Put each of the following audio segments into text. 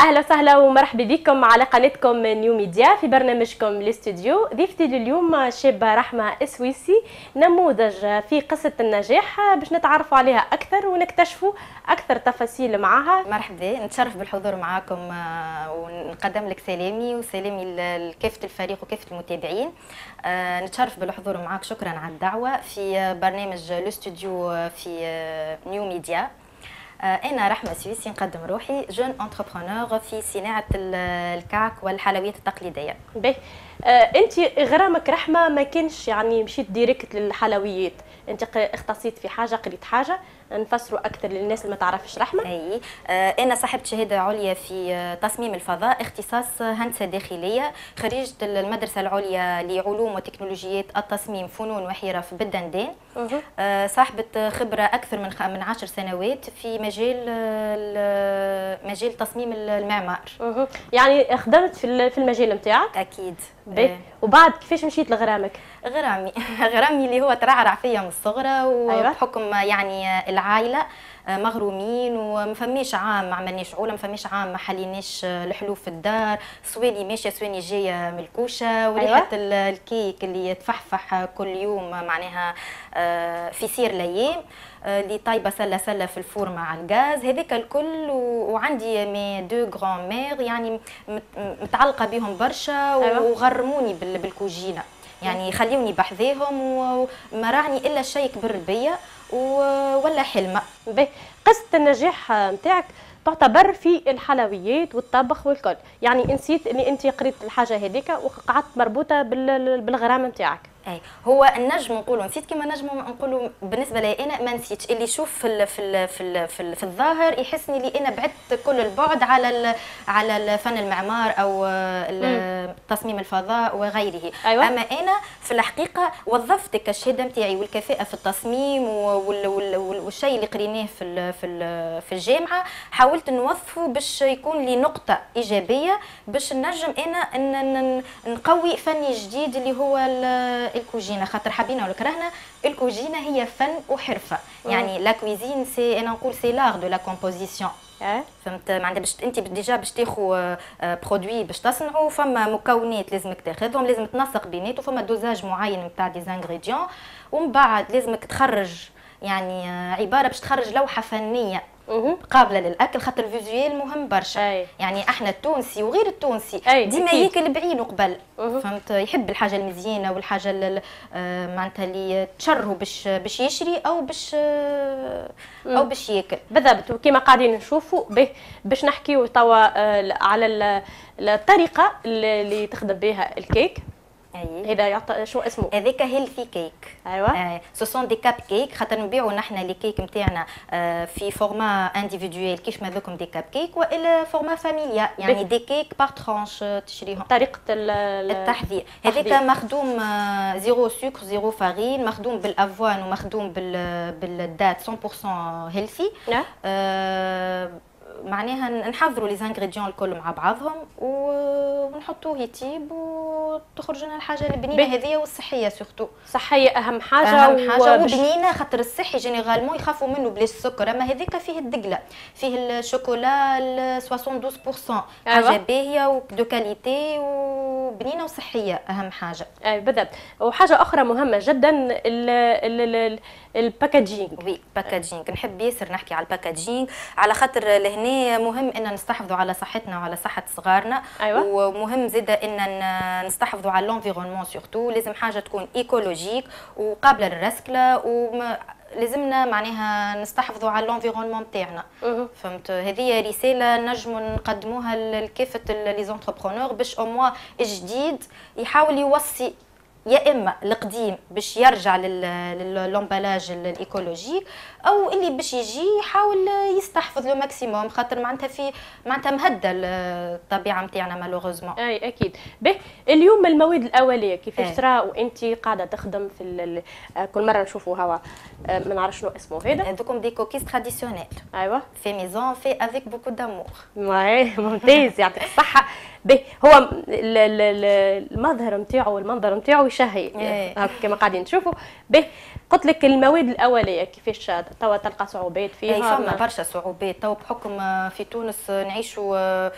أهلا وسهلا ومرحبا بكم على قناتكم نيو ميديا في برنامجكم الاستوديو ضيفتي لليوم شابه رحمة اسويسي نموذج في قصة النجاح باش نتعرفوا عليها أكثر ونكتشفوا أكثر تفاصيل معها. مرحبا نتشرف بالحضور معكم آه، ونقدم لك سلامي وسلامي لكافة الفريق وكافة المتابعين. آه، نتشرف بالحضور معك شكرا على الدعوة. في برنامج الاستوديو في New Media. آه، أنا رحمة سويسي نقدم روحي jeune entrepreneur في صناعة الكعك والحلويات التقليدية. باهي آه أنت غرامك رحمة ما كانش يعني مشيت directe للحلويات. أنت اختصيت في حاجة قريت حاجة. نفسروا أكثر للناس اللي ما تعرفش رحمة. أي. آه أنا صاحبة شهادة عليا في آه، تصميم الفضاء اختصاص هندسة داخلية خريجة المدرسة العليا لعلوم وتكنولوجيات التصميم فنون وحيرة في بدندان. آه صاحبة خبرة أكثر من من 10 سنوات في مجال آه، مجال تصميم المعمار. يعني خدمت في المجال نتاعك؟ أكيد. باهي وبعد كيفاش مشيت لغرامك؟ غرامي غرامي اللي هو ترعرع فيا من الصغرى وبحكم أيوة. يعني العائلة آه، مغرومين وما فماش عام ما عملناش عولة ما فماش عام ما حليناش الحلو في الدار سواني ماشية سواني جاية من الكوشة وريحه أيوة. الكيك اللي يتفحفح كل يوم معناها آه، في سير الأيام آه، اللي طايبة سلة سلة في الفور مع الغاز هذاك الكل وعندي مي دو غران مير يعني متعلقة بهم برشا أيوة. وغرموني بالكوجينة يعني خليوني بحذاهم وما رعني إلا شيء كبر بيا ولا حلمه قصة النجاح نتاعك تعتبر في الحلويات والطبخ والكل. يعني نسيت إني أنت قريت الحاجة هذيك وقعدت مربوطة بالغرام نتاعك أي. هو النجم نقولوا نسيت كما نجم نقولوا بالنسبة لي أنا ما نسيتش. اللي يشوف في ال في ال في ال في, ال في الظاهر يحسني اللي أنا بعدت كل البعد على على فن المعمار أو تصميم الفضاء وغيره. أيوة. أما أنا في الحقيقة وظفت الشهاده نتاعي والكفاءة في التصميم والشيء اللي قريناه في في في الجامعة حاولت نوظفه باش يكون لي نقطة إيجابية باش نجم أنا نقوي فني جديد اللي هو الكوجينة. خاطر حبينا ولا كرهنا الكوجينة هي فن وحرفة. يعني la cuisine c'est أنا نقول c'est l'art de la composition فهمت؟ معناتها باش انت déjà باش تاخذ produit باش تصنعوا فما مكونات لازمك تاخذهم لازم تنسق بيناتهم فما dosage معين نتاع des ingrédients ومن بعد لازمك تخرج يعني عبارة باش تخرج لوحة فنية. قابلة للأكل خاطر ال visuel مهم برشا. يعني إحنا التونسي وغير التونسي ديما ياكل بعينه قبل. فهمت؟ يحب الحاجة المزيانة والحاجة آه، معناتها اللي تشرهه باش باش يشري أو باش آه، أو باش ياكل. بالضبط. وكما قاعدين نشوفوا باش نحكيو توا آه، على الطريقة اللي تخدم بها الكيك. أي. هذا يعطى شو اسمه؟ هذاك healthy cake. ايوا ce sont des cupcakes خاطر نبيعوا نحن les cakes نتاعنا آه، في format individuel كيف ما ذوكم des cupcakes والا format familial يعني des cakes par tranche تشريهم. طريقة التحضير هذاك مخدوم آه، zéro سكر zéro farine مخدوم بال avoine ومخدوم بال dattes 100% healthy معناها نحضروا les ingrédients الكل مع بعضهم ونحطوه يطيب وتخرج لنا الحاجة البنينة هذه والصحية surtout صحية أهم حاجة أهم حاجة وبنينة خاطر الصحي généralement يخافوا منه بلا السكر. أما هذيك فيه الدقلة فيه الشوكولا 72% حاجة باهية و de qualité وبنينة وصحية أهم حاجة. اي بالضبط. وحاجة أخرى مهمة جدا ال packaging oui packaging نحب ياسر نحكي على ال packaging على خاطر لهنا مهم إن نستحفظوا على صحتنا وعلى صحة صغارنا. أيوة. ومهم زاده إن نستحفظوا على l'environnement surtout لازم حاجة تكون écologique وقابلة للرسكله لازمنا معناها نستحفظوا على l'environnement نتاعنا فهمت؟ هذه رسالة نجم نقدموها لكافة les entrepreneurs باش أو موا الجديد يحاول يوصي يا إما القديم باش يرجع لل emballage ال écologique أو اللي باش يجي يحاول يستحفظ le maximum خاطر معناتها في معناتها مهددة الطبيعة نتاعنا malheureusement أي أكيد. به اليوم المواد الأولية كيفاش ترى وأنت قاعدة تخدم في كل مرة نشوفوا هوا آه، ما نعرفش شنو اسمه هذا. هذوكم des cookies traditionnels ايوا faits maison في avec beaucoup d'amour ممتاز يعطيك الصحة. به هو المظهر نتاعو والمنظر نتاعو يشهي إيه. كما قاعدين نشوفوا به قلت لك المواد الأولية كيفاش توا تلقى صعوبات فيها؟ اي فما برشا صعوبات. تو بحكم في تونس نعيشوا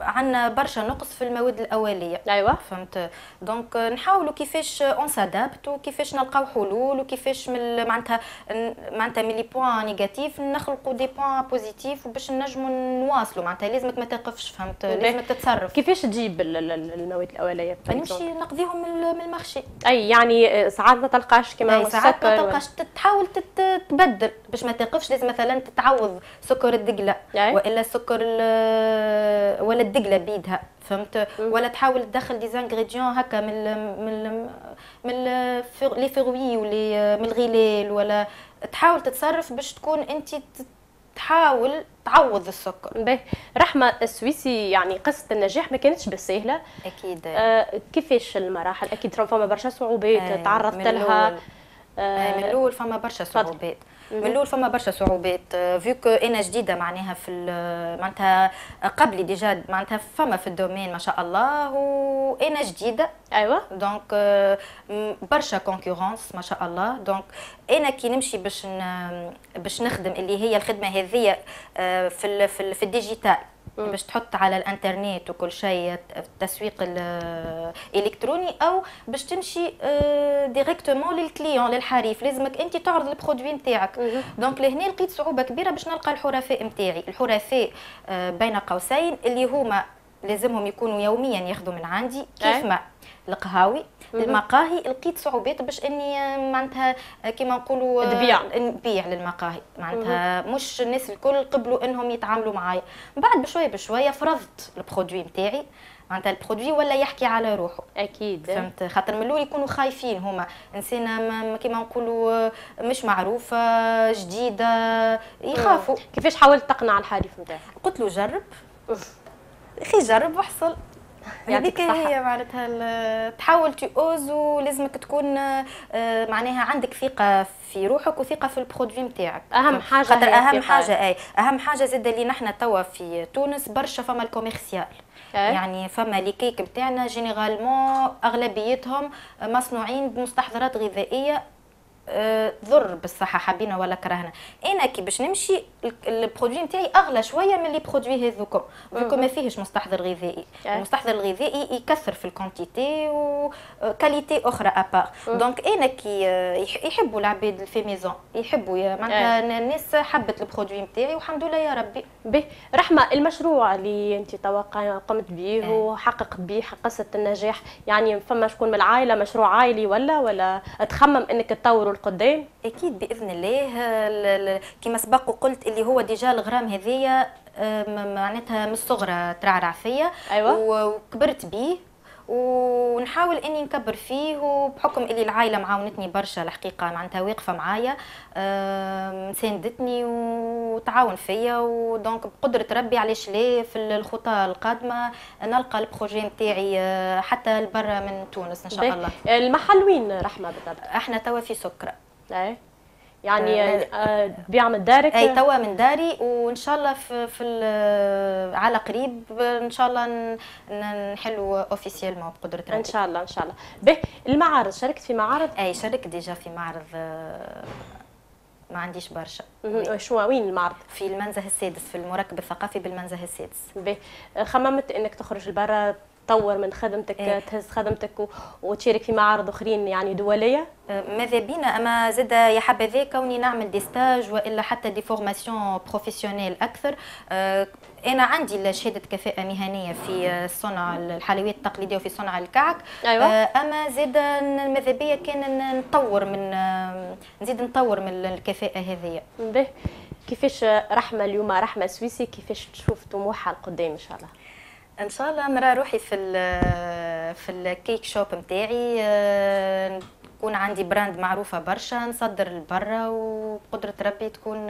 عندنا برشا نقص في المواد الأولية. أيوه. فهمت؟ donc نحاولوا كيفاش on s'adapte وكيفاش نلقاو حلول وكيفاش من معناتها معناتها من les points négatifs نخلقوا des points positifs باش نجموا نواصلوا معناتها لازمك ما توقفش فهمت؟ لازمك تتصرف. كيفاش تجيب المواد الأولية نمشي نقضيهم من ال marché أي يعني ساعات ما تلقاش كما ساعات ما تلقاش. تحاول تبدل باش ما توقفش لازم مثلا تتعوض. سكر الدقله وإلا سكر ولا الدقلة بيدها فهمت؟ ولا تحاول تدخل des ingrédients هكا من ال من ال من les fruits ولي من الغلال ولا تحاول تتصرف باش تكون أنت تحاول تعوض السكر. باهي رحمة السويسي يعني قصة النجاح ما كانتش بالسهلة. أكيد. آه كيفاش المراحل؟ أكيد فما برشا صعوبات آه تعرضت لها. آه من الأول فما برشا صعوبات. من الأول فما برشا صعوبات. vu que أنا جديدة معناها في معناتها قبلي déjà معناتها فما في ال domaine ما شاء الله وأنا جديدة. أيوه. donc برشا concurrence ما شاء الله. donc أنا كي نمشي باش باش نخدم اللي هي الخدمة هذه في في, في ال digital. باش تحط على الانترنت وكل شيء التسويق الإلكتروني أو باش تمشي directement لل client للحريف. لازمك أنت تعرض ال produit نتاعك. donc لهنا لقيت صعوبة كبيرة باش نلقى الحرفاء نتاعي. الحرفاء بين قوسين اللي هما لازمهم يكونوا يوميا ياخذوا من عندي. كيف ما القهاوي المقاهي لقيت صعوبات باش إني معناتها كيما نقولوا تبيع نبيع للمقاهي. معناتها مش الناس الكل قبلوا إنهم يتعاملوا معايا. من بعد بشوية بشوية فرضت البرودوي نتاعي. معناتها البرودوي ولا يحكي على روحه. أكيد. فهمت؟ خاطر من الأول يكونوا خايفين هما. إنسانة كيما نقولوا مش معروفة جديدة يخافوا. كيفاش حاولت تقنع الحريف نتاعك؟ قلت له جرب. أخي جرب واحصل. هذيك هي معناتها تحاول t'oses ولازمك تكون معناها عندك ثقة في روحك وثقة في ال produit نتاعك أهم حاجة خاطر أهم حاجة أي أهم حاجة زاد اللي نحن توا في تونس برشا فما ال commercial. يعني فما les cakes نتاعنا généralement أغلبيتهم مصنوعين بمستحضرات غذائية ضر بالصحة حبينا ولا كرهنا. أنا كي باش نمشي ال produit نتاعي أغلى شوية من les produits هذوكم. vu que ما فيهش مستحضر غذائي. المستحضر الغذائي يكثر في ال quantité و qualité أخرى à part donc أنا كي يحبوا العباد fait maison يحبوا معناتها الناس حبت ال produit نتاعي والحمد لله يا ربي. به. رحمة المشروع اللي انت توقع قمت به وحققت به قصه النجاح. يعني فما شكون من العائلة مشروع عائلي ولا ولا تخمم إنك تطور القدام أكيد بإذن الله كما سبق وقلت اللي هو déjà الغرام هذيا معناتها من الصغرى ترعرع فيا. أيوة. وكبرت بيه. ونحاول إني نكبر فيه وبحكم اللي العائله معاونتني برشا الحقيقة معناتها واقفة معايا ساندتني وتعاون فيا و donc بقدرة ربي علاش ليه في الخطى القادمة نلقى ال projet نتاعي حتى لبرا من تونس إن شاء الله. المحل وين رحمة بالضبط؟ إحنا توا في سكرة. إيه. يعني تبيع من دارك. أي توا من داري وإن شاء الله في, في على قريب إن شاء الله نحلوا officiellement بقدرة ربي ان شاء الله إن شاء الله. به المعارض شاركت في معارض؟ أي شاركت déjà في معرض ما عنديش برشا. شو وين المعرض؟ في المنزه السادس في المركب الثقافي بالمنزه السادس. به. خممت إنك تخرج لبرا تطور من خدمتك إيه؟ تهز خدمتك وتشارك في معارض أخرين يعني دولية؟ ماذا بينا؟ أما زاد يا حبذا كوني نعمل des stages وإلا حتى des formations professionnelles أكثر أنا عندي شهاده كفاءة مهنية في صنع الحلويات التقليدية وفي صنع الكعك. أيوة. أما زاد ماذا بيا؟ كان نطور من نزيد نطور من الكفاءة هذه. كيفاش رحمة اليوم رحمة سويسي كيفاش تشوف طموحها القدام إن شاء الله؟ إن شاء الله نرى روحي في ال في الكيك شوب نتاعي تكون عندي براند معروفة برشا نصدر لبرا وبقدره ربي تكون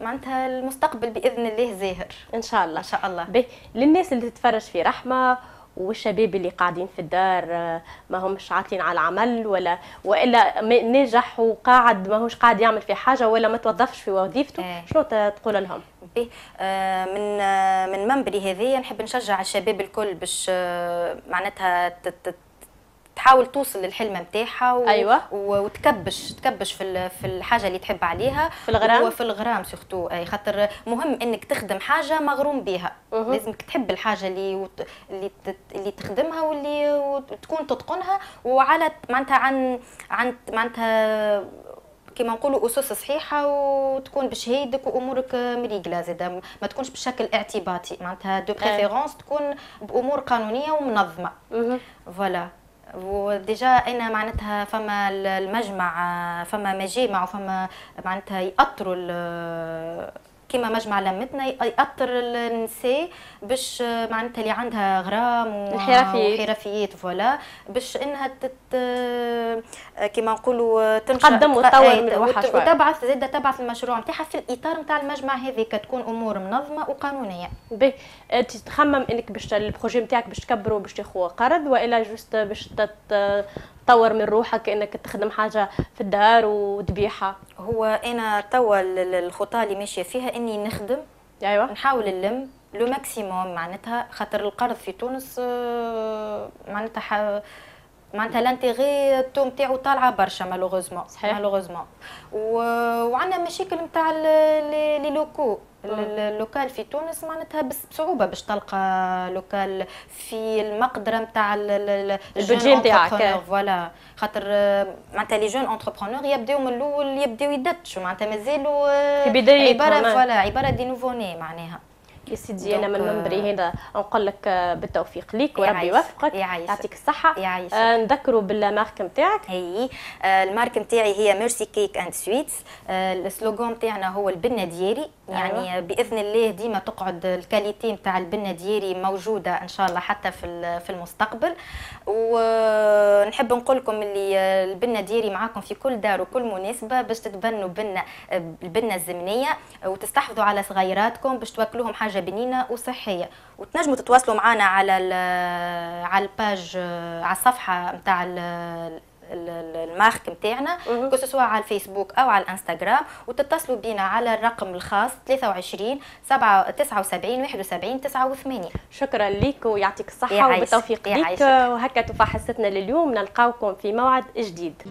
معناتها المستقبل بإذن الله زاهر. إن شاء الله. إن شاء الله. للناس اللي تتفرج في رحمة والشباب اللي قاعدين في الدار آه، ما همش عاطين على العمل ولا وإلا ناجح وقاعد ما هوش قاعد يعمل في حاجة ولا ما توظفش في وظيفته إيه. شنو تقول لهم به آه، من آه، من منبري هذه نحب نشجع الشباب الكل باش آه، معناتها تحاول توصل للحلم نتاعها و... أيوة. و... وتكبش تكبش في ال- في الحاجة اللي تحب عليها. في الغرام؟ وفي الغرام سورتو أي خاطر مهم إنك تخدم حاجة مغروم بها. لازمك تحب الحاجة اللي وت... اللي تت... اللي تخدمها واللي وتكون تتقنها. وعلى معناتها عن عن معناتها كما نقولوا أسس صحيحة وتكون بشهيدك وأمورك مريقلة زادة. ما تكونش بشكل اعتباطي. معناتها de préférence تكون بأمور قانونية ومنظمة. voilà و déjà أنا معناتها فما المجمع فما مجامع وفما معناتها يأطروا كيما مجمع لمتنا يأطر النساء باش معناتها اللي عندها غرام و- الحرفيات. وحرفيات voilà باش إنها تت كيما نقولوا تنشر تقدم وتطور من روحها. وتبعث زادة تبعث المشروع نتاعها في الإطار نتاع المجمع هذيك تكون أمور منظمة وقانونية باهي تخمم إنك باش ال projet نتاعك باش تكبره باش تاخذ قرض وإلا juste باش تطور من روحك انك تخدم حاجة في الدار وتبيعها. هو أنا توا ال- ال- الخطى اللي ماشية فيها إني نخدم أيوه. نحاول نلم le maximum معناتها خاطر القرض في تونس آه، معناتها ح- معناتها l'intérêt ال taux نتاعو طالعة برشا malheureusement صحيح. malheureusement وعندنا مشاكل نتاع les locaux. ال local في تونس معناتها بصعوبة باش تلقى local في المقدرة نتاع ال budget نتاعك. voilà خاطر آه، معناتها les jeunes entrepreneurs يبداو من الأول يبداو يدتشوا معناتها مازالوا آه، في بدايتهم، عبارة آه. voilà عبارة des nouveaux-nés معناها يا سيدي أنا من دونك، منبري هنا نقول لك آه، بالتوفيق ليك وربي يوفقك. يعطيك الصحة. آه، نذكروا بال marque نتاعك. هي آه، ال marque نتاعي هي Merci Cake and Sweets ال slogan نتاعنا هو البنة دياري. يعني أيوة. بإذن الله ديما تقعد ال qualité نتاع البنة دياري موجودة إن شاء الله حتى في في المستقبل. ونحب نقول لكم اللي آه، البنة دياري معاكم في كل دار وكل مناسبة باش تتبنوا بنة آه، البنة الزمنية. آه، وتستحفظوا على صغيراتكم باش توكلوهم حاجة بنينه وصحيه وتنجموا تتواصلوا معنا على على الباج على الصفحة نتاع ال- ال- ال- المارك نتاعنا. كو سواء على الفيسبوك أو على الإنستغرام. وتتصلوا بينا على الرقم الخاص 23 7 79 71 89 شكرا لك ويعطيك الصحة وبالتوفيق لك. وهكا تفاح حصتنا لليوم. نلقاوكم في موعد جديد.